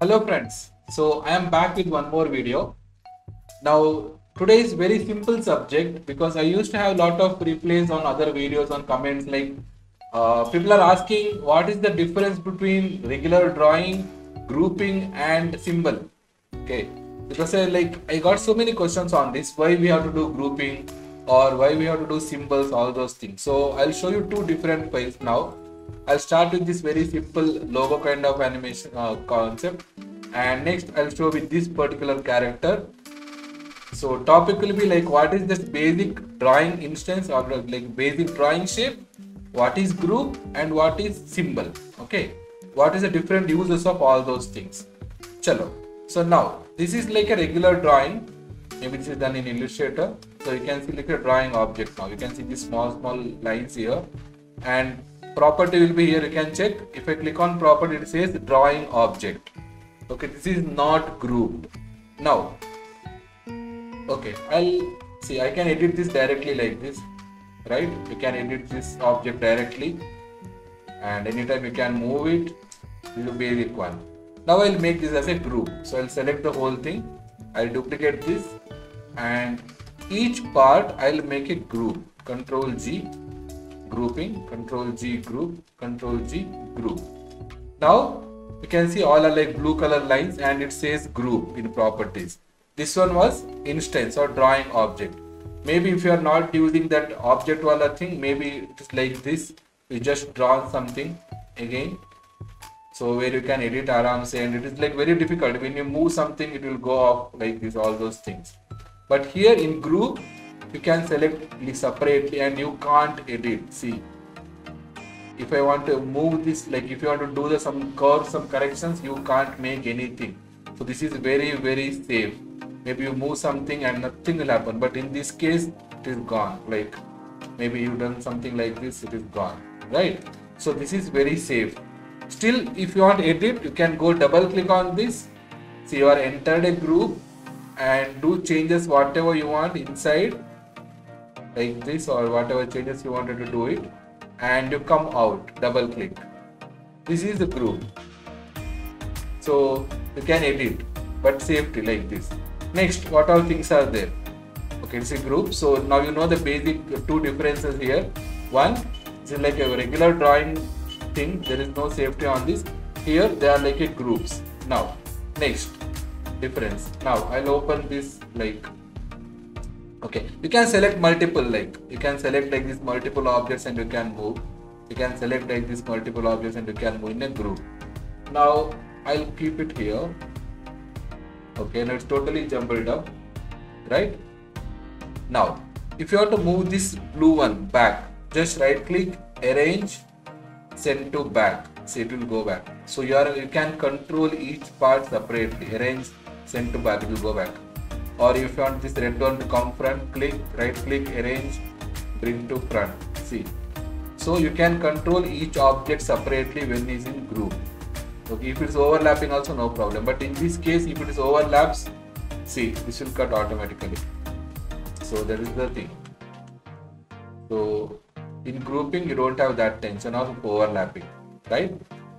Hello friends, so I am back with one more video. Now today is very simple subject because I used to have a lot of replays on other videos on comments like uh, people are asking what is the difference between regular drawing, grouping and symbol. Okay, because I like I got so many questions on this why we have to do grouping or why we have to do symbols all those things. So I'll show you two different files now I'll start with this very simple logo kind of animation uh, concept and next I'll show with this particular character. So topic will be like what is this basic drawing instance or like basic drawing shape, what is group and what is symbol. Okay, what is the different uses of all those things. Chalo. So now this is like a regular drawing. Maybe this is done in Illustrator. So you can see like a drawing object now. You can see these small small lines here and property will be here you can check. If i click on property it says drawing object. Okay this is not grouped. Now okay i'll see i can edit this directly like this right? You can edit this object directly and anytime you can move it is a basic one now i'll make this as a group. So i'll select the whole thing i'll duplicate this and each part i'll make a group. Control g grouping control G group control G group. Now you can see all are like blue color lines and it says group in properties. This one was instance or drawing object. Maybe if you are not using that object wala thing maybe it's like this. You just draw something again. So where you can edit aram say and it is like very difficult. When you move something it will go off like this all those things. But here in group you can select separately and you can't edit see. If I want to move this like if you want to do the some curves some corrections you can't make anything. So this is very very safe. Maybe you move something and nothing will happen but in this case it is gone. Like maybe you done something like this it is gone right? So this is very safe. Still if you want edit you can go double click on this. See you are entered a group and do changes whatever you want inside like this or whatever changes you wanted to do it and you come out double click. This is the group so you can edit but safety like this. Next what all things are there? Okay it's a group. So now you know the basic two differences here. One is like a regular drawing thing. There is no safety on this. Here they are like a groups. Now next difference. Now i'll open this like okay. You can select multiple like you can select like this multiple objects and you can move. You can select like this multiple objects and you can move in a group. Now i'll keep it here. Okay now it's totally jumbled up right? Now if you want to move this blue one back just right click arrange send to back. So it will go back. So you are you can control each part separately. Arrange send to back it will go back or if you want this red one to come front click right click arrange bring to front. See. So you can control each object separately when it's in group. Okay if it's overlapping also no problem. But in this case if it is overlaps see this will cut automatically. So that is the thing. So in grouping you don't have that tension of overlapping right?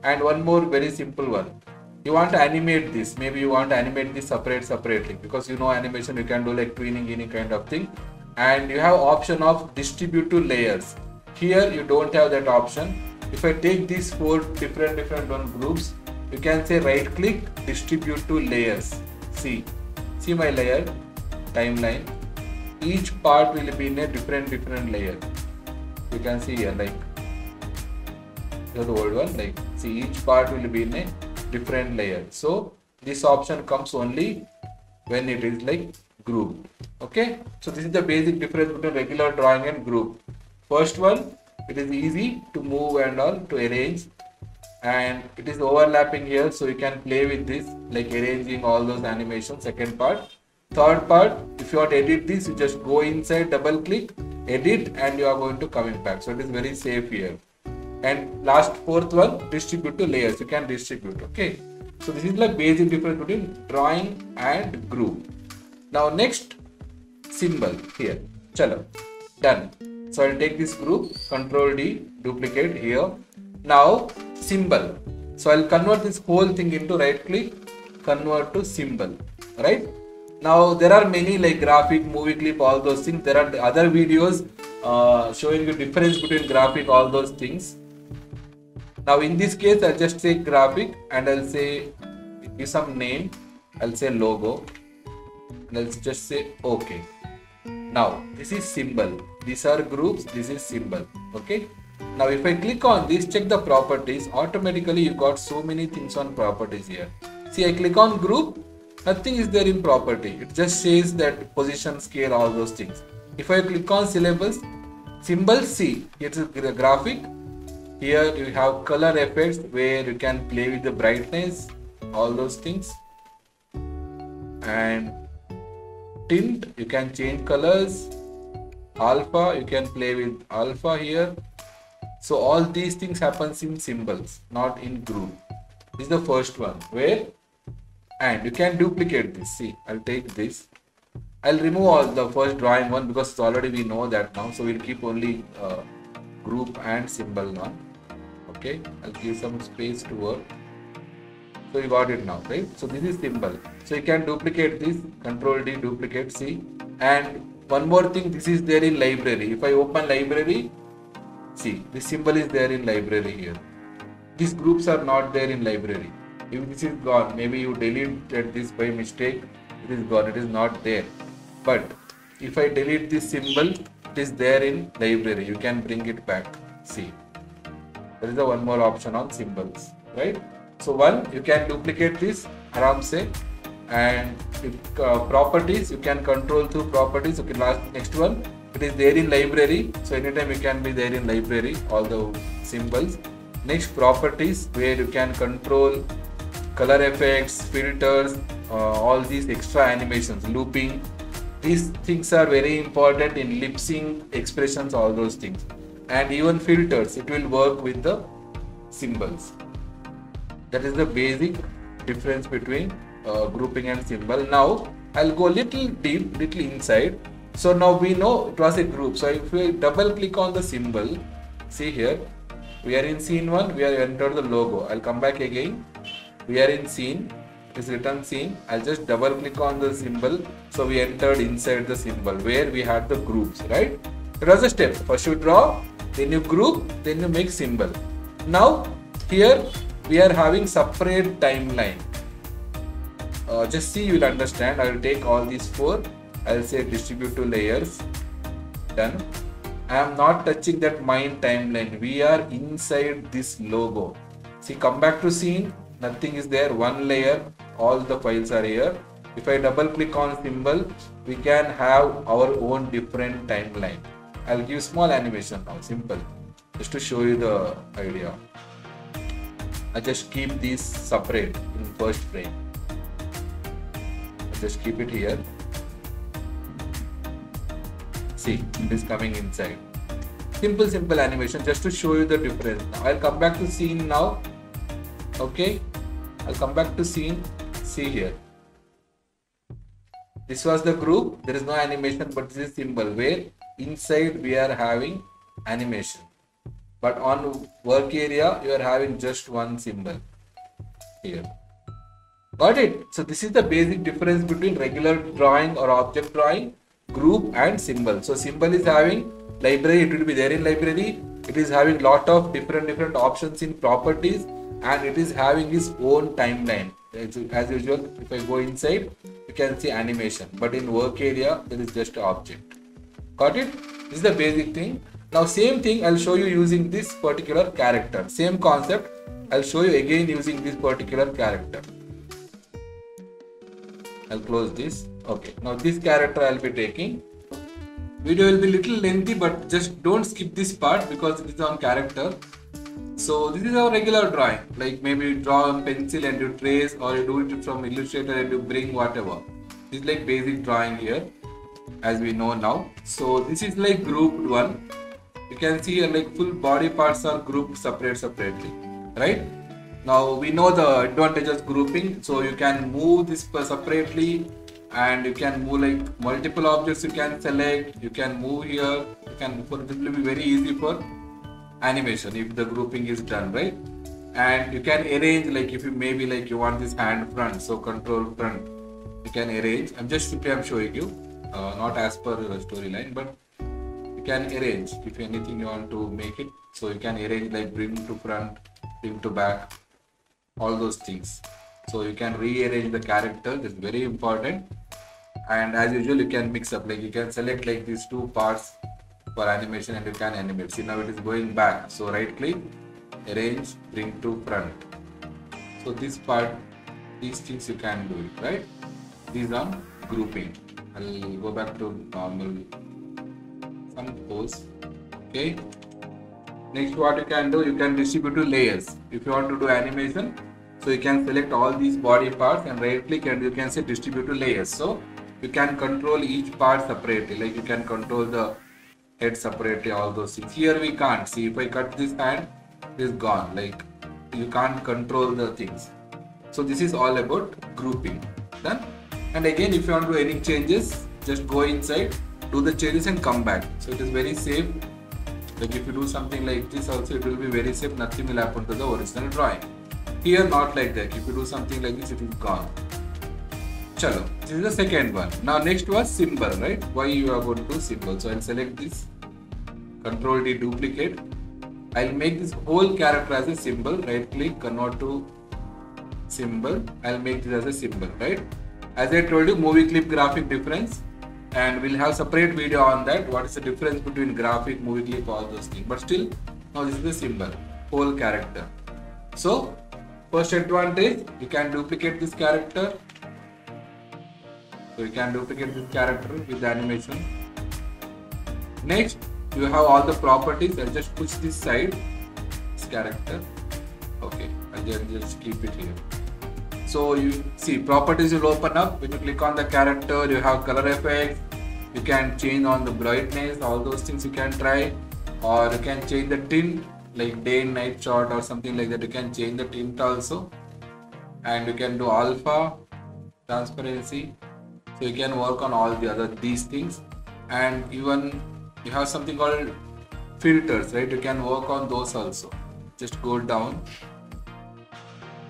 And one more very simple one you want to animate this. Maybe you want to animate this separate separately because you know animation you can do like tweening any kind of thing. And you have option of distribute to layers. Here you don't have that option. If i take these four different different one groups you can say right click distribute to layers. See. See my layer timeline. Each part will be in a different different layer. You can see here like the old one like see each part will be in a different layer. So this option comes only when it is like group. Okay? So this is the basic difference between regular drawing and group. First one it is easy to move and all to arrange. And it is overlapping here so you can play with this like arranging all those animations second part. Third part if you want to edit this you just go inside double click edit and you are going to coming back. So it is very safe here and last fourth one distribute to layers. You can distribute okay? So this is the basic difference between drawing and group now next symbol here. Chalo. Done. So i'll take this group control d duplicate here. Now symbol. So i'll convert this whole thing into right click convert to symbol right? Now there are many like graphic movie clip all those things. There are other videos uh, showing you difference between graphic all those things now in this case i'll just say graphic and i'll say give some name. I'll say logo. And i'll just say okay. Now this is symbol. These are groups. This is symbol. Okay? Now if i click on this check the properties. Automatically you got so many things on properties here. See i click on group. Nothing is there in property. It just says that position scale all those things. If i click on syllables symbol c it's a graphic here you have color effects where you can play with the brightness all those things. And tint you can change colors. Alpha you can play with alpha here. So all these things happens in symbols not in group. This is the first one. Where? And you can duplicate this. See i'll take this. I'll remove all the first drawing one because already we know that now. So we'll keep only uh, group and symbol one okay i'll give some space to work. So you got it now right? So this is symbol so you can duplicate this control d duplicate c. And one more thing this is there in library. If i open library see this symbol is there in library here. These groups are not there in library. If this is gone maybe you deleted this by mistake. It is gone it is not there. But if I delete this symbol it is there in library. You can bring it back. See there is a one more option on symbols right so one you can duplicate this aram say and if, uh, properties you can control through properties okay last next one it is there in library so anytime you can be there in library all the symbols next properties where you can control color effects, filters, uh, all these extra animations, looping. These things are very important in lip sync, expressions, all those things. And even filters, it will work with the symbols. That is the basic difference between uh, grouping and symbol. Now, I'll go a little deep, little inside. So now we know it was a group. So if we double click on the symbol, see here, we are in scene 1, we are entered the logo. I'll come back again we are in scene it is written scene i'll just double click on the symbol so we entered inside the symbol where we had the groups right it was a step first you draw then you group then you make symbol. Now here we are having separate timeline. Uh, just see you will understand. I will take all these four. I'll say distribute to layers. Done. I am not touching that mine timeline. We are inside this logo. See come back to scene. Nothing is there. One layer. All the files are here. If I double click on symbol we can have our own different timeline I'll give small animation now simple just to show you the idea I just keep these separate in first frame I just keep it here see it is coming inside simple simple animation just to show you the difference now I'll come back to scene now okay I'll come back to scene. See here. This was the group. There is no animation, but this is symbol where inside we are having animation. But on work area, you are having just one symbol here. Got it? So this is the basic difference between regular drawing or object drawing, group and symbol. So symbol is having library, it will be there in library. It is having lot of different different options in properties and it is having its own timeline as usual if i go inside you can see animation but in work area there is just object got it? This is the basic thing. Now same thing i'll show you using this particular character. Same concept i'll show you again using this particular character. I'll close this. Okay. Now this character i'll be taking. Video will be little lengthy but just don't skip this part because it is on character. So this is our regular drawing. Like maybe you draw on pencil and you trace or you do it from Illustrator and you bring whatever. This is like basic drawing here as we know now. So this is like grouped one. You can see here like full body parts are grouped separate separately. Right? Now we know the advantages grouping. So you can move this separately and you can move like multiple objects you can select. You can move here. You can, for it will be very easy for animation if the grouping is done right and you can arrange like if you maybe like you want this hand front so control front you can arrange i'm just i'm showing you uh, not as per storyline but you can arrange if anything you want to make it. So you can arrange like bring to front bring to back all those things. So you can rearrange the character that's very important. And as usual you can mix up like you can select like these two parts for animation and you can animate. See now it is going back. So right click arrange bring to front. So this part these things you can do it right? These are grouping i'll go back to normal. Some pose okay. Next what you can do you can distribute to layers. If you want to do animation so you can select all these body parts and right click and you can say distribute to layers. So you can control each part separately. Like you can control the head separately all those things. Here we can't. See if i cut this hand is gone. Like you can't control the things. So this is all about grouping. Done and again if you want to do any changes just go inside do the changes and come back. So it is very safe. Like if you do something like this also it will be very safe. Nothing will happen to the original drawing. Here not like that. If you do something like this it is gone. Chalo this is the second one. Now next was symbol right? Why you are going to do symbol? So i'll select this. Control d duplicate. I'll make this whole character as a symbol, right click, convert to symbol. I'll make this as a symbol, right? As I told you, movie clip graphic difference and we'll have separate video on that. What is the difference between graphic, movie clip, all those things. But still, now this is the symbol, whole character. So, first advantage, you can duplicate this character. So you can duplicate this character with the animation. Next, you have all the properties I'll just push this side this character okay I'll just keep it here so you see properties will open up. When you click on the character you have color effects you can change on the brightness all those things you can try. Or you can change the tint like day and night shot or something like that. You can change the tint also. And you can do alpha transparency. So you can work on all the other these things. And even you have something called filters right? You can work on those also. Just go down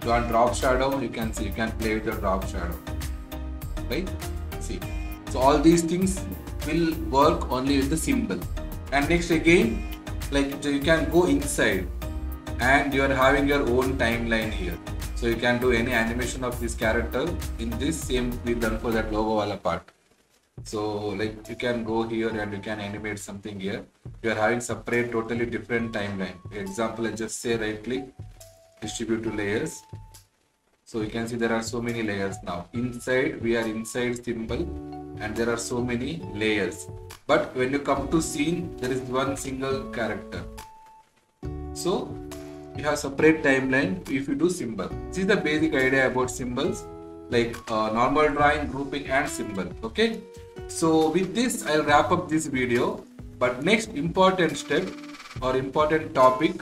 you want drop shadow you can see you can play with the drop shadow. Right? See. So all these things will work only with the symbol. And next again like you can go inside and you are having your own timeline here. So you can do any animation of this character in this same we done for that logo wala part. So like you can go here and you can animate something here. You are having separate totally different timeline. Example i just say right click distribute to layers. So you can see there are so many layers now. Inside we are inside symbol and there are so many layers. But when you come to scene there is one single character. So you have separate timeline if you do symbol. This is the basic idea about symbols like uh, normal drawing grouping and symbol okay? So with this, I'll wrap up this video. But next important step or important topic,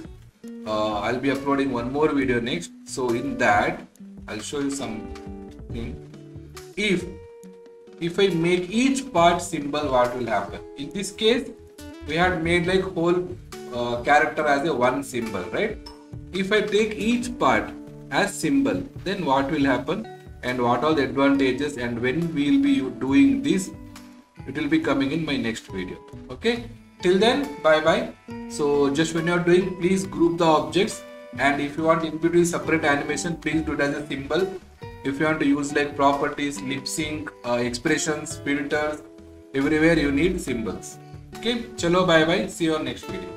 uh, I'll be uploading one more video next. So in that, I'll show you something. If if I make each part symbol, what will happen? In this case, we had made like whole uh, character as a one symbol, right? If I take each part as symbol, then what will happen? And what are the advantages? And when we'll be doing this it will be coming in my next video okay till then bye bye. So just when you're doing please group the objects. And if you want in between separate animation please do it as a symbol. If you want to use like properties lip sync uh, expressions filters everywhere you need symbols. Okay chalo bye bye. See you on next video